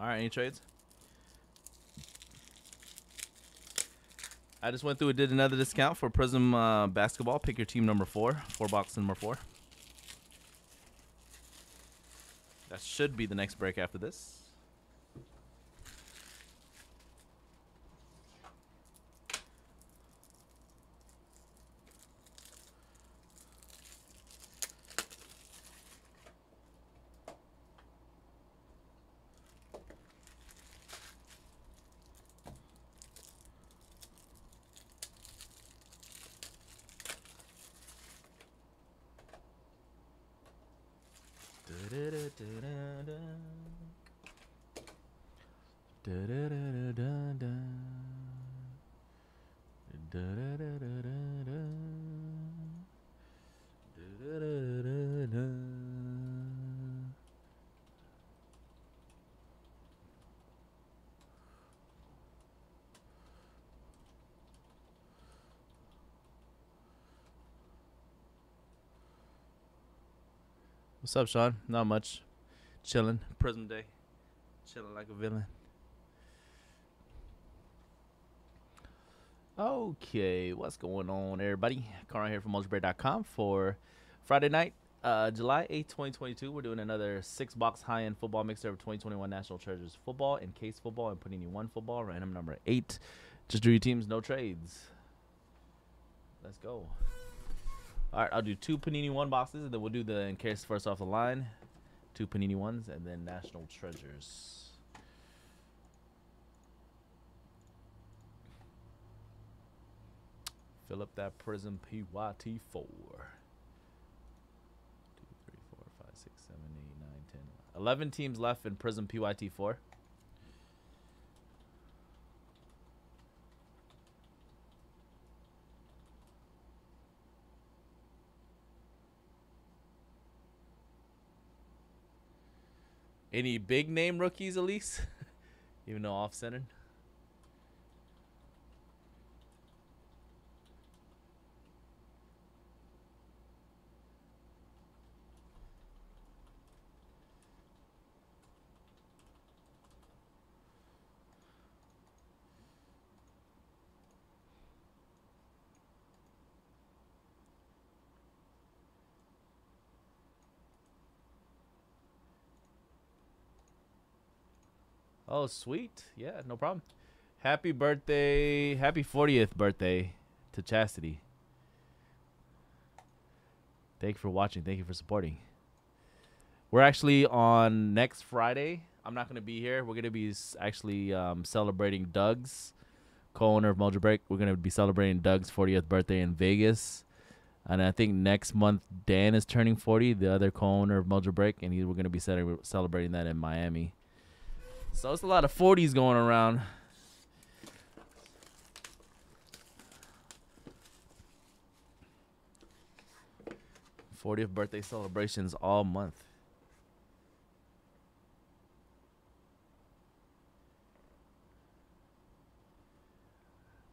All right, any trades? I just went through and did another discount for Prism uh, basketball. Pick your team number four, four box number four. That should be the next break after this. What's up, Sean? Not much. Chilling. Prism day. Chilling like a villain. Okay, what's going on, everybody? Carl here from Mojobreak.com for Friday night, uh, July 8th, 2022. We're doing another six box high end football mixer of 2021 National Treasures football and case football and putting you one football, random number eight. Just do your teams, no trades. Let's go. All right, I'll do two Panini one boxes, and then we'll do the Encased first off the line, two Panini ones, and then National Treasures. Fill up that prism PYT4. 2, 3, 4, 5, 6, 7, 8, 9, 10, 11. 11 teams left in prism PYT4. Any big name rookies, Elise? Even though off centered? Oh, sweet. Yeah, no problem. Happy birthday. Happy 40th birthday to Chastity. Thank you for watching. Thank you for supporting. We're actually on next Friday. I'm not going to be here. We're going to be actually um, celebrating Doug's, co owner of Mojo Break. We're going to be celebrating Doug's 40th birthday in Vegas. And I think next month, Dan is turning 40, the other co owner of Mojo Break. And he, we're going to be celebrating that in Miami. So it's a lot of 40s going around. Fortieth birthday celebrations all month.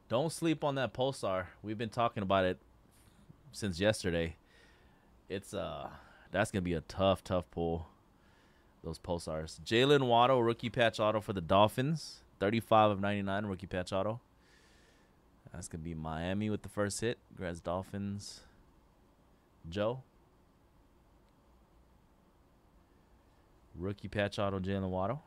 Don't sleep on that pulsar. We've been talking about it since yesterday. It's uh that's gonna be a tough, tough pull those pulsars. Jalen Waddle, rookie patch auto for the Dolphins. 35 of 99, rookie patch auto. That's going to be Miami with the first hit. Congrats, Dolphins. Joe. Rookie patch auto, Jalen Waddle.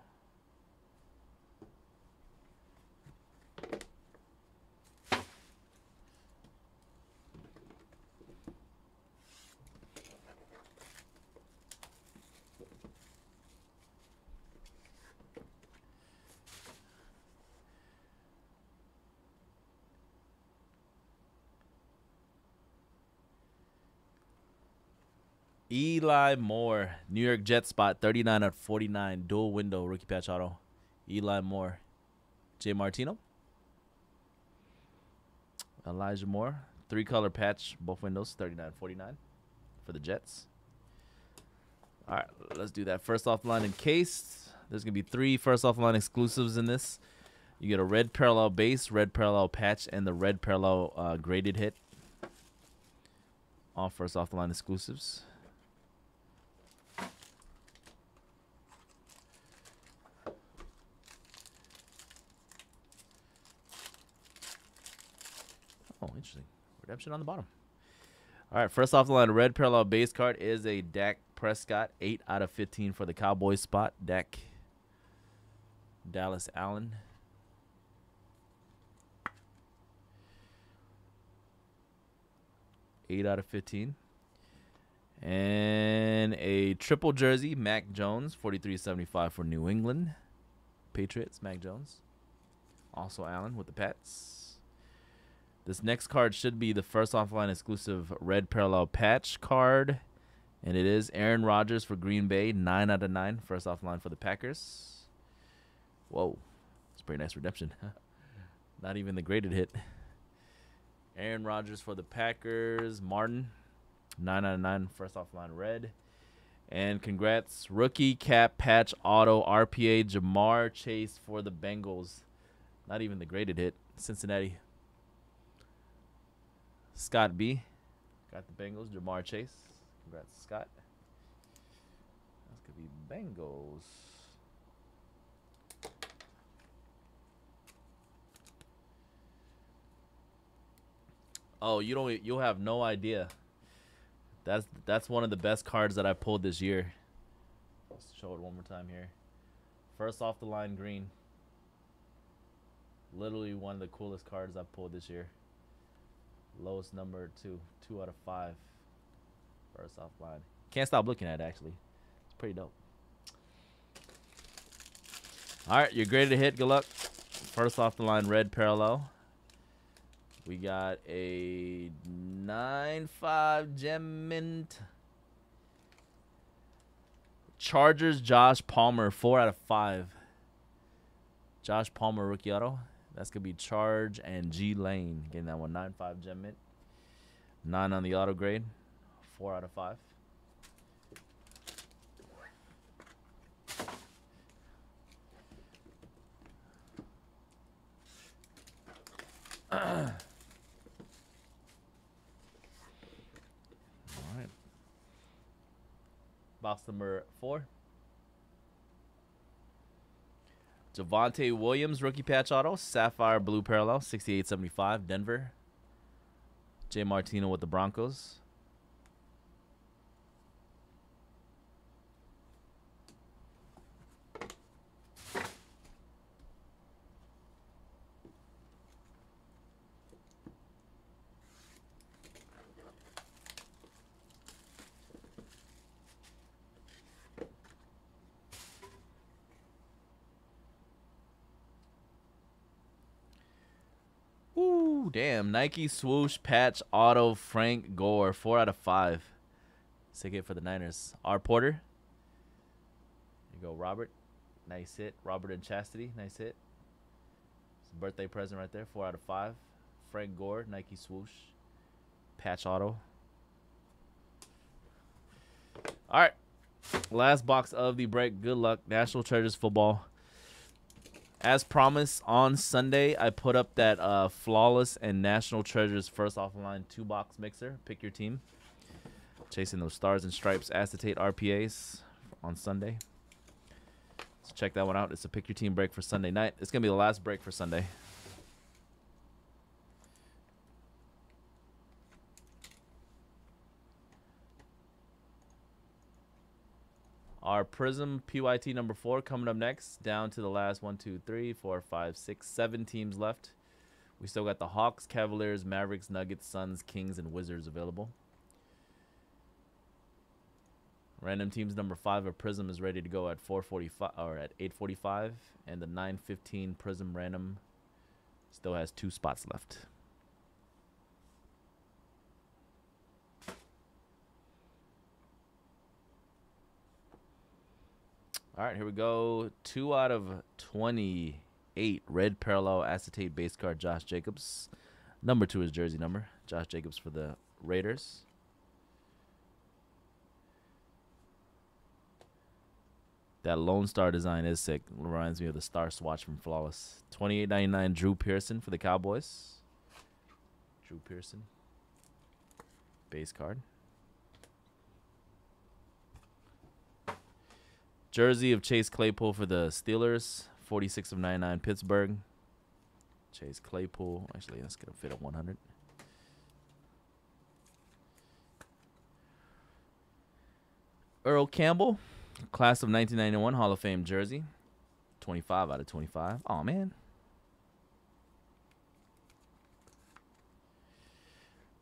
Eli Moore, New York Jet spot, 39 at 49, dual window, rookie patch auto. Eli Moore. Jay Martino. Elijah Moore, three color patch, both windows, 39 49 for the Jets. All right, let's do that. First off the line Encased. There's going to be three first off the line exclusives in this. You get a red parallel base, red parallel patch, and the red parallel uh, graded hit. All first off the line interesting. redemption on the bottom. All right, first off the line, red parallel base card is a Dak Prescott, 8 out of 15 for the Cowboys spot. Dak Dallas Allen. Eight out of 15. And a triple jersey, Mac Jones, 43.75 for New England Patriots, Mac Jones. Also Allen with the Pets. This next card should be the first offline exclusive red parallel patch card. And it is Aaron Rodgers for Green Bay, 9 out of 9. First offline for the Packers. Whoa. It's a pretty nice redemption. Not even the graded hit. Aaron Rodgers for the Packers. Martin, 9 out of 9. First offline red. And congrats, rookie cap patch auto RPA Ja'Marr Chase for the Bengals. Not even the graded hit. Cincinnati. Scott B. Got the Bengals. Ja'Marr Chase. Congrats, Scott. That's gonna be Bengals. Oh, you don't. You'll have no idea. That's that's one of the best cards that I pulled this year. Let's show it one more time here. First off the line, green. Literally one of the coolest cards I've pulled this year. Lowest number two, two out of five. First off line. Can't stop looking at it actually. It's pretty dope. All right, you're ready to hit. Good luck. First off the line, red parallel. We got a 9-5 gem mint. Chargers, Josh Palmer, 4 out of 5. Josh Palmer, rookie auto. That's to be Charge and G Lane. Getting that one nine five 9-5 gem mint. 9 on the auto grade. 4 out of 5. All right. Box number four. Javonte Williams, rookie patch auto. Sapphire blue parallel, 68.75, Denver. Jay Martino with the Broncos. Damn. Nike swoosh patch auto Frank Gore. Four out of five. Sick hit for the Niners. R. Porter. You go, Robert. Nice hit. Robert and Chastity. Nice hit. It's a birthday present right there. Four out of five. Frank Gore. Nike swoosh. Patch auto. All right. Last box of the break. Good luck. National Treasures football as promised on Sunday, I put up that uh, flawless and national treasures first offline two box mixer. Pick your team. Chasing those stars and stripes acetate RPAs on Sunday. So check that one out. It's a pick your team break for Sunday night. It's gonna be the last break for Sunday. Our Prism PYT number four coming up next. Down to the last one, two, three, four, five, six, seven teams left. We still got the Hawks, Cavaliers, Mavericks, Nuggets, Suns, Kings, and Wizards available. Random teams number five of Prism is ready to go at 4:45 or at 8:45, and the 9:15 Prism random still has two spots left. All right, here we go. Two out of 28 red parallel acetate base card, Josh Jacobs. Number two is jersey number. Josh Jacobs for the Raiders. That Lone Star design is sick. Reminds me of the Star Swatch from Flawless. Twenty eight ninety nine Drew Pearson for the Cowboys. Drew Pearson. Base card. Jersey of Chase Claypool for the Steelers. 46 of 99 Pittsburgh. Chase Claypool. Actually, that's going to fit a 100. Earl Campbell, class of 1991 Hall of Fame jersey. 25 out of 25. Oh, man.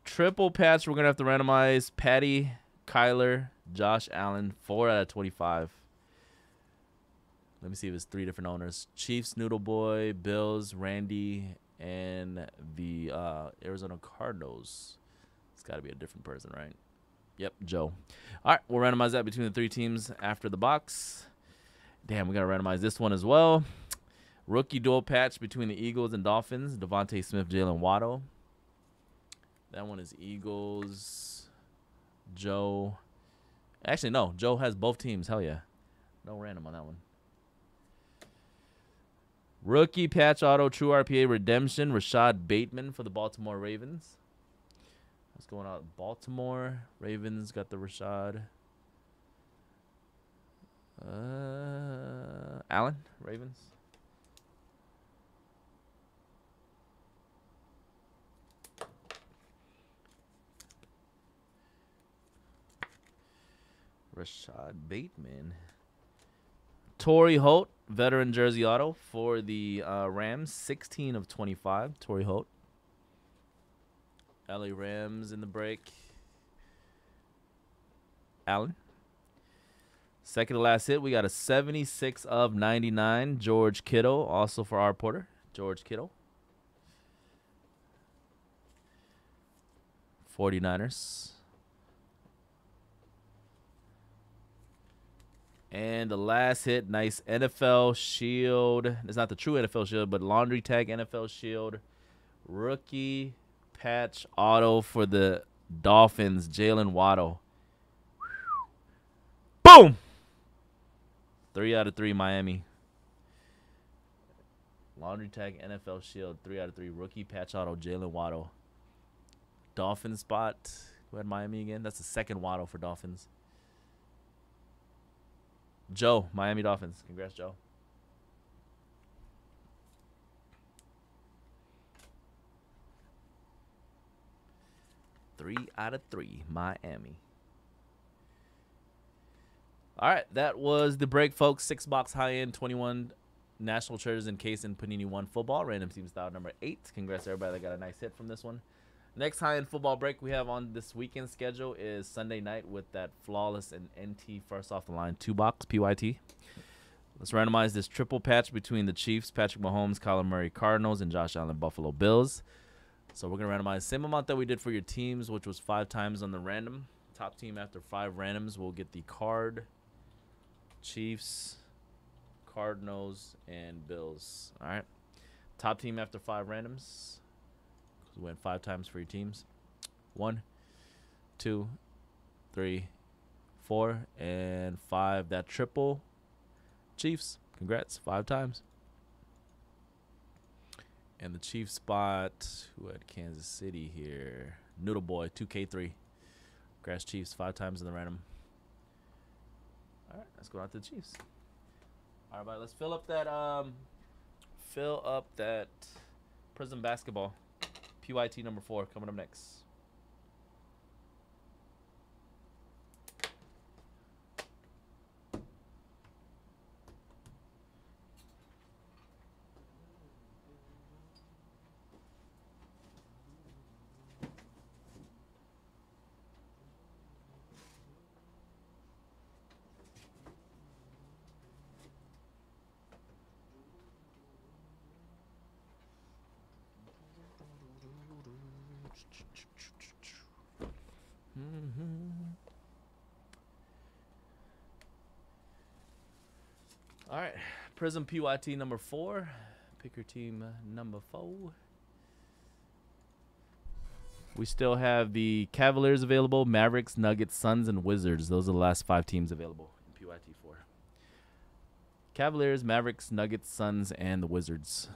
Triple patch. We're going to have to randomize Patty, Kyler, Josh Allen. 4 out of 25. Let me see if it's three different owners. Chiefs, Noodle Boy, Bills, Randy, and the uh, Arizona Cardinals. It's got to be a different person, right? Yep, Joe. All right, we'll randomize that between the three teams after the box. Damn, we got to randomize this one as well. Rookie dual patch between the Eagles and Dolphins. DeVonta Smith, Jalen Waddle. That one is Eagles. Joe. Actually, no. Joe has both teams. Hell yeah. No random on that one. Rookie patch auto, true RPA redemption, Rashod Bateman for the Baltimore Ravens. What's going on? Baltimore Ravens got the Rashod. Uh, Allen Ravens. Rashod Bateman. Torry Holt, veteran jersey auto for the uh, Rams, 16 of 25. Torry Holt. LA Rams in the break. Allen. Second to last hit, we got a 76 of 99. George Kittle, also for our porter. George Kittle. 49ers. And the last hit, nice NFL Shield. It's not the true NFL Shield, but Laundry Tag NFL Shield. Rookie patch auto for the Dolphins, Jalen Waddle. Boom! Three out of three, Miami. Laundry Tag NFL Shield, three out of three. Rookie patch auto, Jalen Waddle. Dolphin spot. Who had Miami again? That's the second Waddle for Dolphins. Joe, Miami Dolphins. Congrats, Joe. Three out of three, Miami. All right, that was the break, folks. Six box high end, 21 national treasures in encased in Panini One football, random team style number eight. Congrats, everybody that got a nice hit from this one. Next high end football break we have on this weekend schedule is Sunday night with that flawless and NT first off the line two box PYT. Let's randomize this triple patch between the Chiefs, Patrick Mahomes, Kyler Murray Cardinals, and Josh Allen Buffalo Bills. So we're gonna randomize same amount that we did for your teams, which was five times on the random. Top team after five randoms will get the card. Chiefs, Cardinals, and Bills. All right. Top team after five randoms. We went five times for your teams. One, two, three, four, and five. That triple. Chiefs. Congrats. Five times. And the Chiefs spot, who had Kansas City here? Noodle Boy, 2K3. Grass Chiefs, five times in the random. All right, let's go out to the Chiefs. All right, buddy, let's fill up that um, fill up that Prism basketball. PYT number four coming up next. All right, Prism PYT number four. Pick your team uh, number four. We still have the Cavaliers available, Mavericks, Nuggets, Suns, and Wizards. Those are the last five teams available in PYT 4. Cavaliers, Mavericks, Nuggets, Suns, and the Wizards.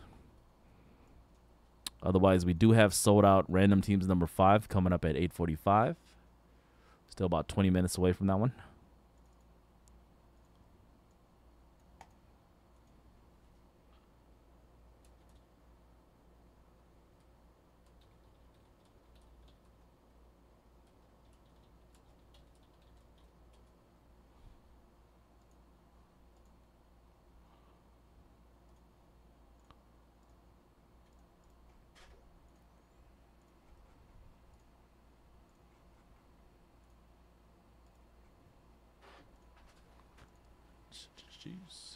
Otherwise, we do have sold out random teams number five coming up at 8:45. Still about 20 minutes away from that one. Chiefs.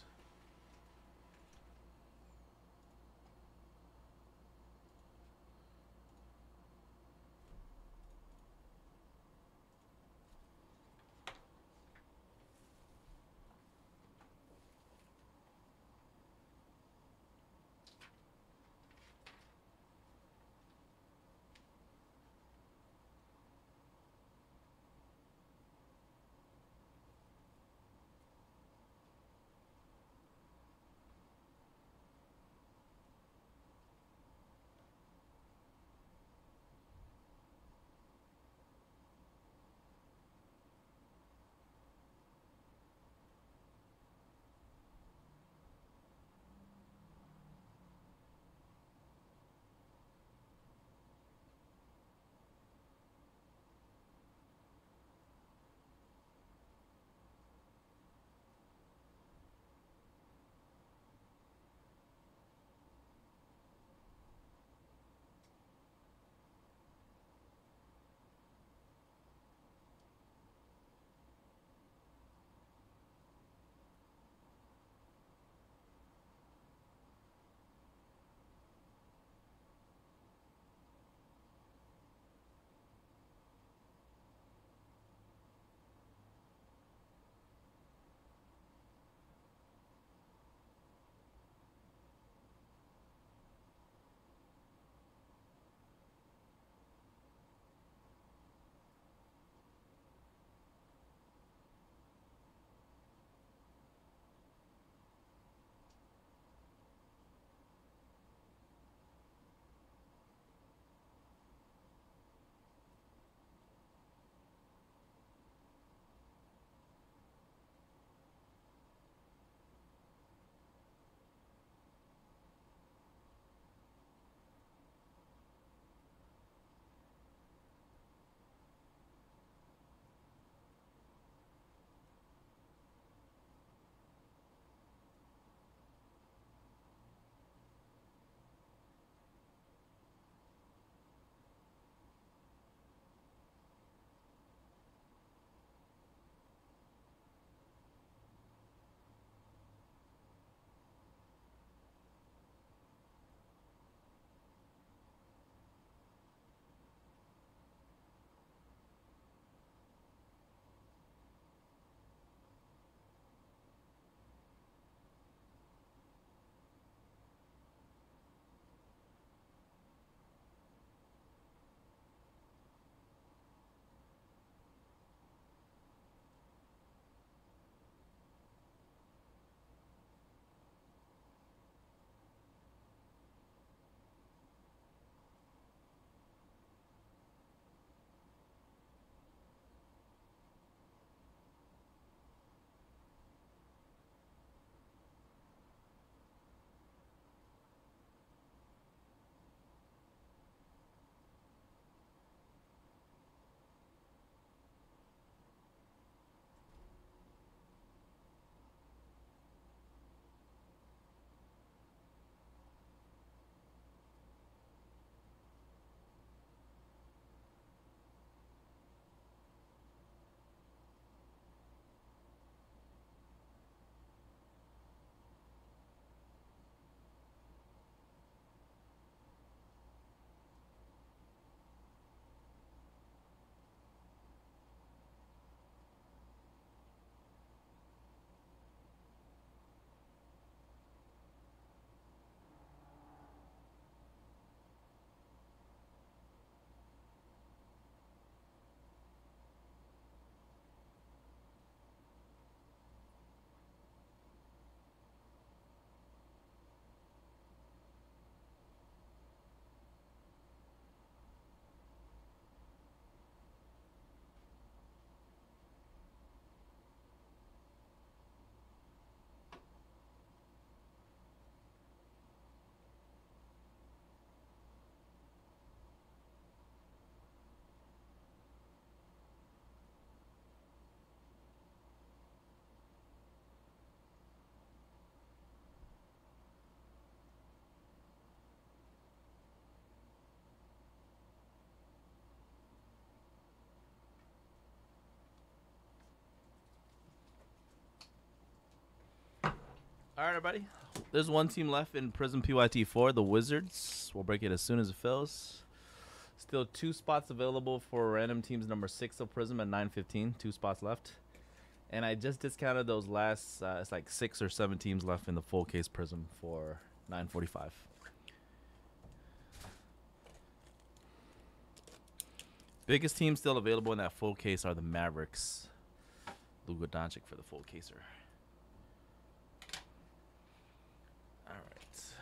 All right, everybody. There's one team left in Prism PYT4, the Wizards. We'll break it as soon as it fills. Still two spots available for random teams number six of Prism at 9:15. Two spots left, and I just discounted those last. Uh, it's like six or seven teams left in the full case Prism for 9:45. Biggest team still available in that full case are the Mavericks. Luka Doncic for the full caser. All right.